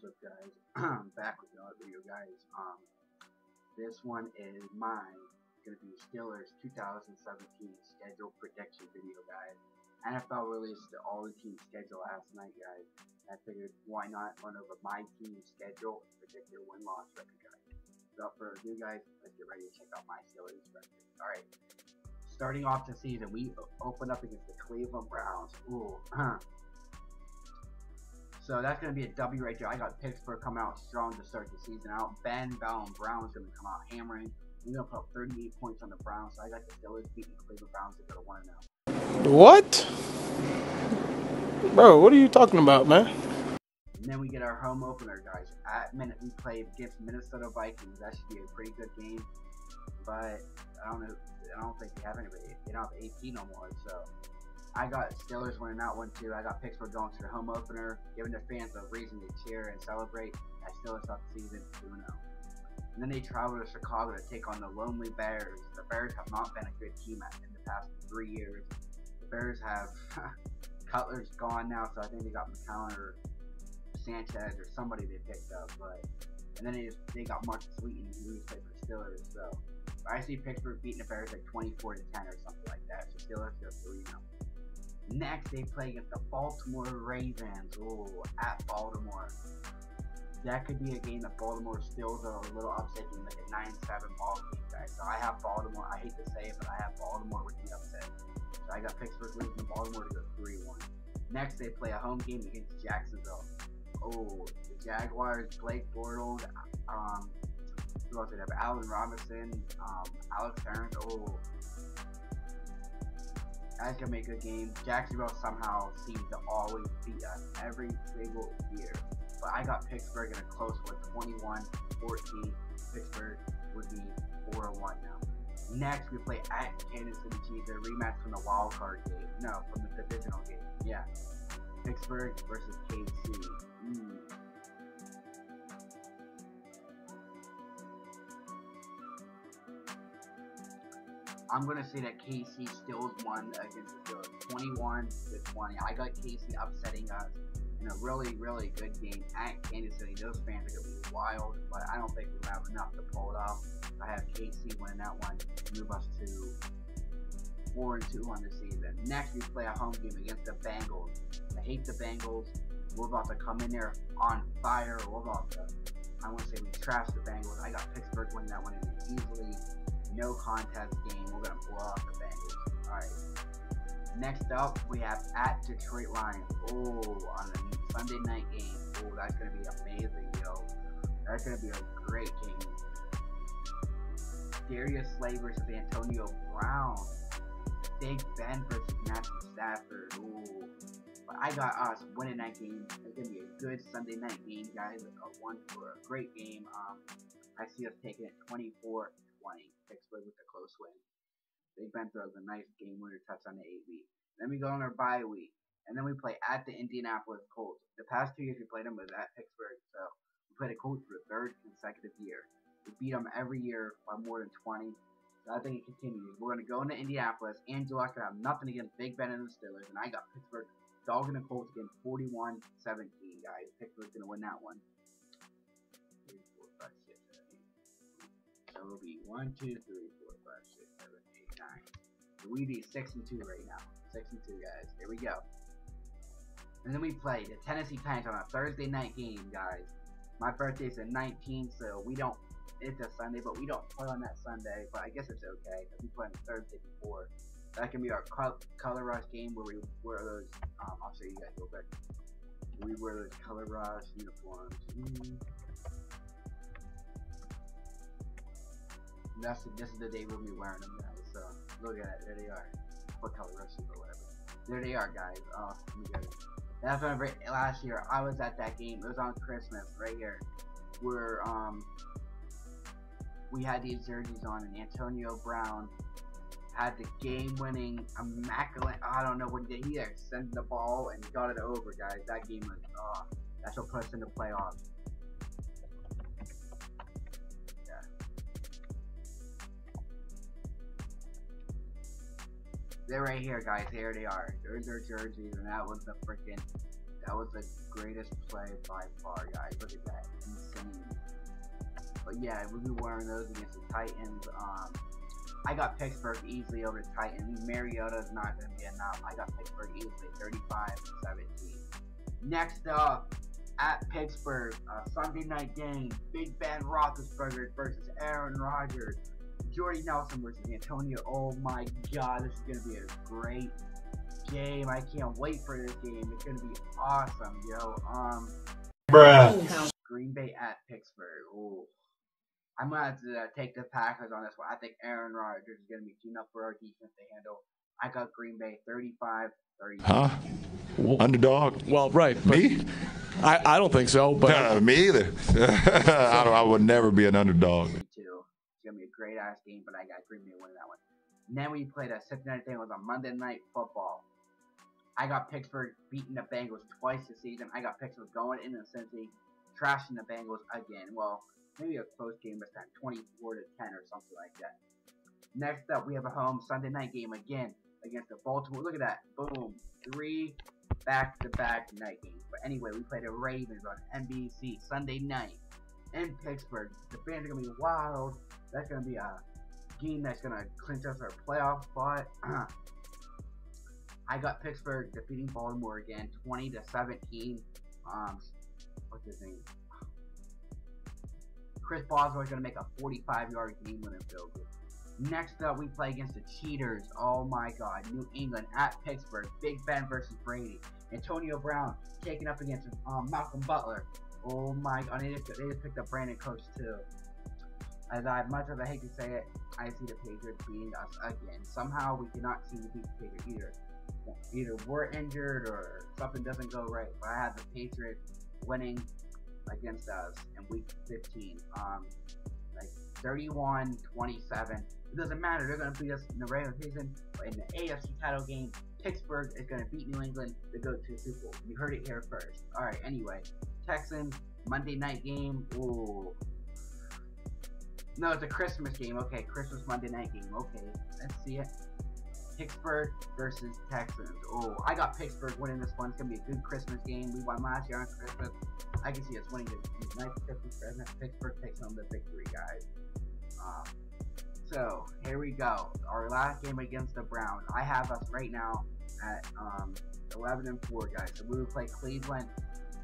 what's up guys? I'm back with another video guys. Um, this one is my gonna be Steelers 2017 schedule prediction video guys. NFL released all the team schedule last night guys. I figured why not run over my team schedule and predict their win-loss record guys. Without further ado guys, let's get ready to check out my Steelers record. Alright, starting off the season, we open up against the Cleveland Browns. Ooh, So that's going to be a W right there. I got Pittsburgh coming out strong to start the season out. Ben Bell and is going to come out hammering. We're going to put up 38 points on the Browns. So I got the Steelers beating Cleveland Browns to go to 1 0. What? Bro, what are you talking about, man? And then we get our home opener, guys. At minute, we play against Minnesota Vikings. That should be a pretty good game. But I don't know. I don't think they have anybody. They don't have AP no more. So I got Steelers winning that one too. I got Pittsburgh going to the home opener, giving their fans a reason to cheer and celebrate. I Steelers up the season 2 0. And then they travel to Chicago to take on the Lonely Bears. The Bears have not been a good team in the past three years. The Bears have Cutler's gone now, so I think they got McCown or Sanchez or somebody they picked up. But and then they just, they got Markus Wheaton who played for Steelers. So I see Pittsburgh beating the Bears like 24 to 10 or something like that. So Steelers go 3 0. Next, they play against the Baltimore Ravens. Oh, at Baltimore. That could be a game that Baltimore steals a little upset in like a 9-7 ball game, guys. So I have Baltimore. I hate to say it, but I have Baltimore with the upset. So I got Pittsburgh losing Baltimore to go 3-1. Next, they play a home game against Jacksonville. Oh, the Jaguars, Blake Bortles, um, who else they have? Allen Robinson, um, Alex Terrence. Oh, that's gonna be a game. Jacksonville somehow seems to always beat us every single year. But I got Pittsburgh in a close one, 21-14. Pittsburgh would be 4-1 now. Next, we play at Kansas City Chiefs, a rematch from the wild card game. No, from the divisional game. Yeah. Pittsburgh versus KC. Mm. I'm gonna say that KC still won against the Steelers, 21 to 20. I got KC upsetting us in a really, really good game at Kansas City. Those fans are gonna be wild, but I don't think we have enough to pull it off. I have KC winning that one, move us to four and two on the season. Next, we play a home game against the Bengals. I hate the Bengals. We're about to come in there on fire. We're about to, I want to say we trash the Bengals. I got Pittsburgh winning that one easily no contest game. We're gonna blow off the Bengals. All right. Next up, we have at Detroit Lions. Oh, on a Sunday night game. Oh, that's gonna be amazing, yo. That's gonna be a great game. Darius Slay versus Antonio Brown. Big Ben versus Matthew Stafford. Ooh. But I got us winning that game. It's gonna be a good Sunday night game, guys. A one for a great game. Um, I see us taking it 24 20. Pittsburgh with a close win. Big Ben throws a nice game winner touch on the eight week. Then we go on our bye week. And then we play at the Indianapolis Colts. The past two years we played them was at Pittsburgh, so we played the Colts for the third consecutive year. We beat them every year by more than 20. So I think it continues. We're going to go into Indianapolis. Andrew Luck have nothing against Big Ben and the Steelers, and I got Pittsburgh dogging the Colts again 41-17, guys. Pittsburgh's going to win that one. So it'll be 1, 2, 3, 4, 5, 6, 7, 8, 9. So we be 6 and 2 right now. 6 and 2, guys. Here we go. And then we play the Tennessee Titans on a Thursday night game, guys. My birthday's the 19th, so we don't. It's a Sunday, but we don't play on that Sunday. But I guess it's okay because we play on Thursday before. That can be our color rush game where we wear those. Um, I'll show you guys real quick. We wear those color rush uniforms. Mm -hmm. That's this is the day we'll be wearing them, guys. So look at it, there they are. What color rush or whatever. There they are, guys. Oh. That's when last year I was at that game. It was on Christmas, right here, where um we had these jerseys on, and Antonio Brown had the game-winning immaculate. I don't know what he did. He sent the ball and got it over, guys. That game was. Oh, that's what put us in the playoffs. They're right here, guys. Here they are. There's their jerseys, and that was the freaking That was the greatest play by far, guys. Look at that. Insane. But yeah, we'll be wearing those against the Titans. Um, I got Pittsburgh easily over the Titans. Mariota is not going to be enough. I got Pittsburgh easily 35 17. Next up, at Pittsburgh, uh, Sunday night game, Big Ben Roethlisberger versus Aaron Rodgers. Jordy Nelson versus Antonio. Oh my god, this is going to be a great game. I can't wait for this game. It's going to be awesome, yo. Um, Bruh. Green Bay at Pittsburgh. Ooh. I'm going to have to uh, take the Packers on this one. I think Aaron Rodgers is going to be too enough for our defense to handle. I got Green Bay 35 30. Huh? Underdog? Well, right. but Me? I, I don't think so, but Uh, me either. I, I would never be an underdog. Me too. It's gonna be a great ass game, but I got Green Bay winning that one. And then we played a Cincinnati Bengals on Monday Night Football. I got Pittsburgh beating the Bengals twice this season. I got Pittsburgh going into Cincy, trashing the Bengals again. Well, maybe a close game this time, 24 to 10 or something like that. Next up, we have a home Sunday night game again against the Baltimore. Look at that, boom, three back-to-back night games. But anyway, we played the Ravens on NBC Sunday night in Pittsburgh. The fans are gonna be wild. That's gonna be a game that's gonna clinch us our playoff spot. I got Pittsburgh defeating Baltimore again, 20 to 17. Um, what's his name? Chris Boswell is gonna make a 45-yard game-winning field goal. Next up, we play against the Cheaters. Oh my God, New England at Pittsburgh. Big Ben versus Brady. Antonio Brown taking up against um, Malcolm Butler. Oh my God, they just, they just picked up Brandin Cooks too. As I much as I hate to say it, I see the Patriots beating us again. Somehow we cannot seem to beat the Patriots either. Either we're injured or something doesn't go right. But I have the Patriots winning against us in week 15. Um, like 31 27. It doesn't matter. They're going to beat us in the regular season. But in the AFC title game, Pittsburgh is going to beat New England to go to the Super Bowl. You heard it here first. All right, anyway. Texans, Monday night game. Ooh. No, it's a Christmas game. Okay, Christmas Monday night game. Okay, let's see it. Pittsburgh versus Texans. Oh, I got Pittsburgh winning this one. It's gonna be a good Christmas game. We won last year on Christmas. I can see us winning this nice Christmas present. Pittsburgh takes home the victory, guys. Um, so here we go. Our last game against the Browns. I have us right now at um, 11 and 4, guys. So we will play Cleveland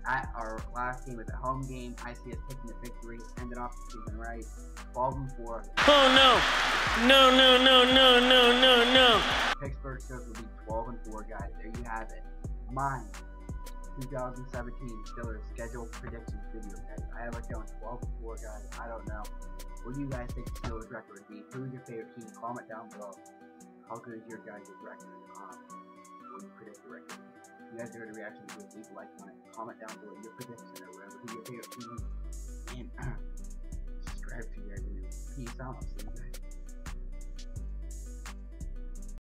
at our last game. It's a home game. I see us taking the victory, ended off the season right. 12 and 4. Oh no! No, no, no, no, no, no, no! Pittsburgh Steelers will be 12 and 4, guys. There you have it. Mine. 2017 Steelers schedule predictions video, guys. I have it going 12 and 4, guys. I don't know. What do you guys think the Steelers record would be? Who is your favorite team? Comment down below. How good is your guys' record? Um, what do you predict the record? You guys heard the reaction to this, leave a like on it. Comment down below your prediction or whatever. Who your favorite team. And subscribe to you guys. Peace out.